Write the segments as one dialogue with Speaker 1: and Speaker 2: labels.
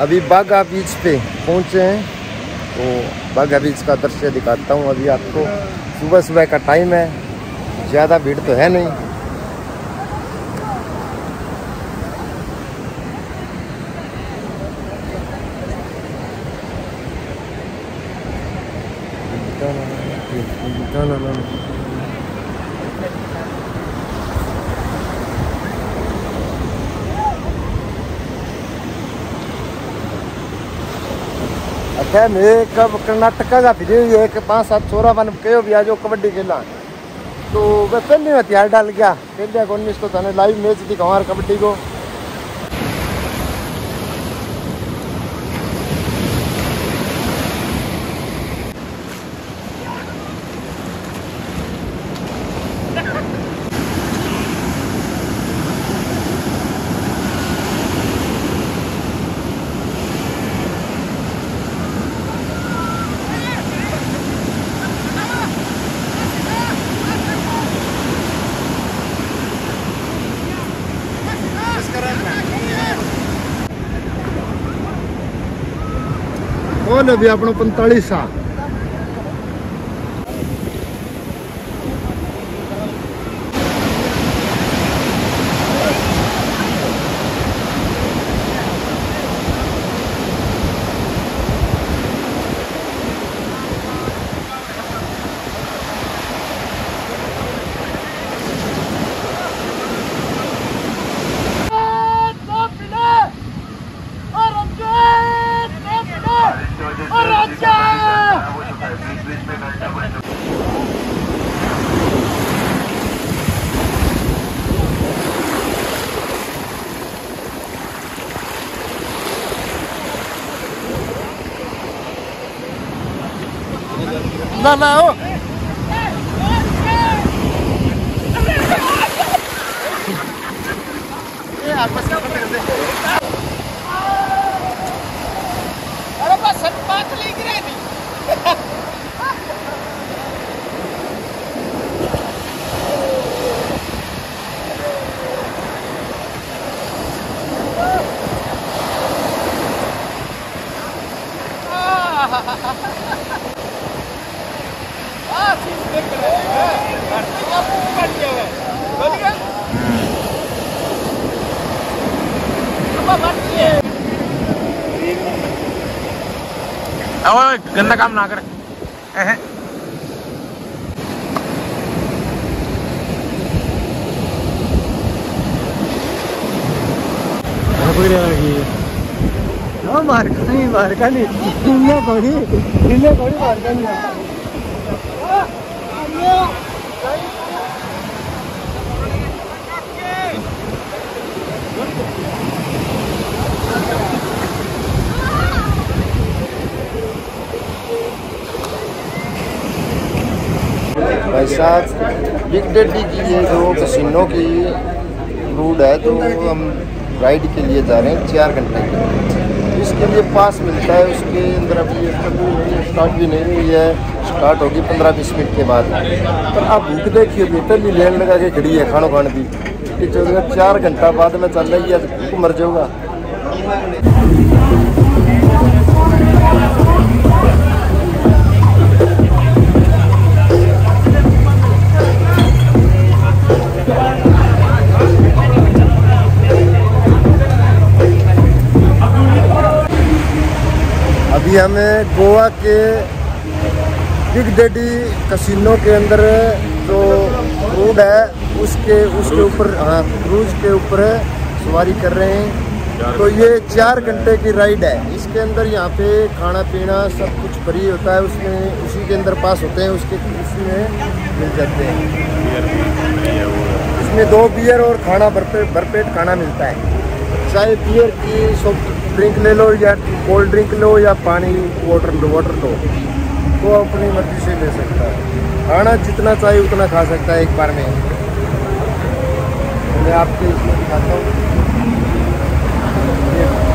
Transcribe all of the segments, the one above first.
Speaker 1: अभी बाघा बीच पे पहुँचे हैं। तो बाघा बीच का दृश्य दिखाता हूँ अभी आपको। सुबह सुबह का टाइम है। ज़्यादा भीड़ तो है नहीं। अच्छा मैं कब कर्नाटक का फिर एक पाँच सात छोरा मन कहो भी आज कबड्डी खेला। तो वह पहले हथियार डाल गया। पहले उन्नीस सौ थाने लाइव मैच दिखाओ कबड्डी को। अभी अपना पैंतालीस साल। ना ना हो
Speaker 2: अरे बस पाँच लिख रहे नहीं Ah, sí, sí,
Speaker 3: ओए गंदा काम ना कर। एहे।
Speaker 1: हाँ मार का नहीं मार्का नहीं। बड़ी इन्ने कोड़ी मार नहीं साहब बिग डैडी की ये जो कसिनो की रूट है तो हम राइड के लिए जा रहे हैं चार घंटे के इसके लिए पास मिलता है, उसके अंदर अभी स्टार्ट भी नहीं हुई है स्टार्ट होगी पंद्रह बीस मिनट के बाद। पर आप भूख देखिए, बेहतर भी लेन लगा के खड़ी है खानो खाने की जो चार घंटा बाद में चल रही है तो मर जाऊगा। हमें गोवा के बिग डैडी कसिनो के अंदर जो रोड है उसके उसके ऊपर हाँ क्रूज के ऊपर सवारी कर रहे हैं। तो ये चार घंटे की राइड है। इसके अंदर यहाँ पे खाना पीना सब कुछ फ्री होता है उसमें उसी के अंदर पास होते हैं उसके उसी में मिल जाते हैं। इसमें दो बियर और खाना भरपेट भरपेट खाना मिलता है। चाहे बियर की सॉफ्ट ड्रिंक ले लो या कोल्ड ड्रिंक लो या पानी वाटर लो वाटर लो वो अपनी मर्ज़ी से ले सकता है। खाना जितना चाहिए उतना खा सकता है एक बार में। मैं आपके इसमें दिखाता हूँ। ये-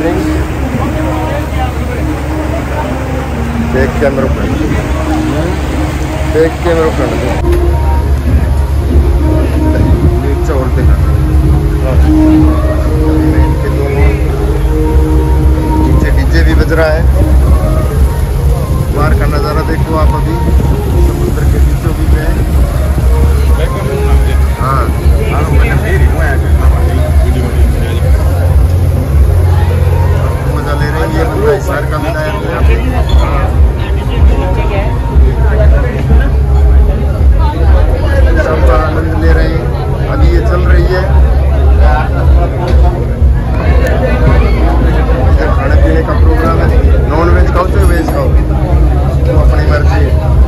Speaker 1: ड्रिंक देख के मेरे फ्रेंड हिसार का मिला सबका आनंद ले रहे हैं। अभी ये चल रही है। खाने पीने का प्रोग्राम है। नॉन वेज खाओ चाहे वेज खाओ। तो अपनी मर्ज़ी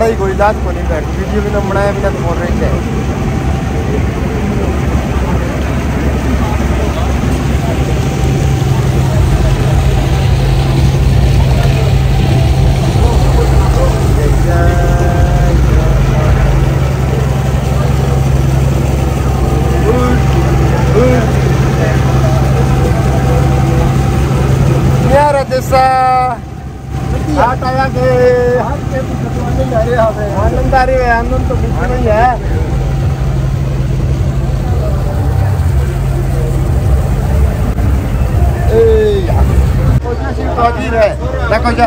Speaker 1: पढ़ाई को तो भैया पढ़ाई कोई तो को रही बैठ वीडियो भी ना बनाया बिना तो बोल रही है Nyara desa हाट आया के आनंद आ रही है आनंद तो बिल्कुल नहीं है देखो जा।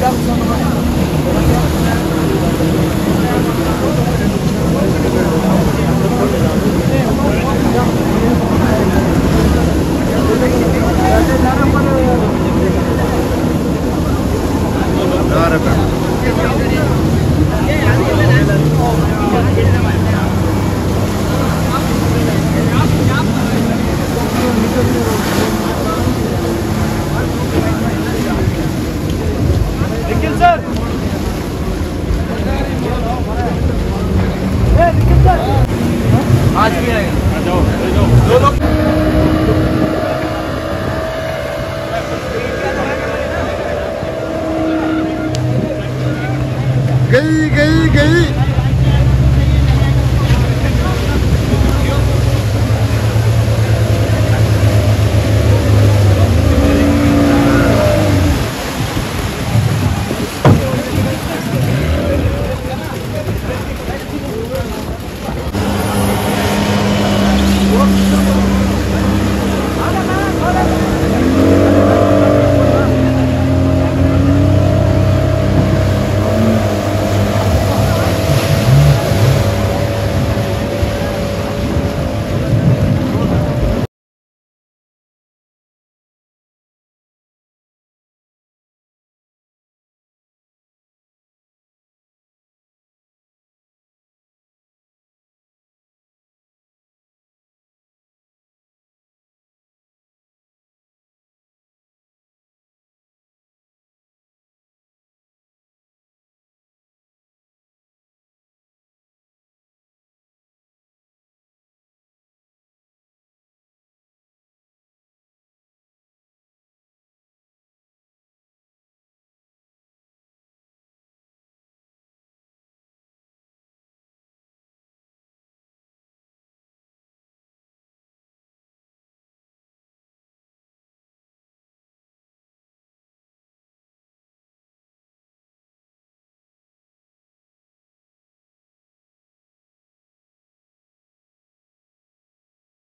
Speaker 1: Gracias.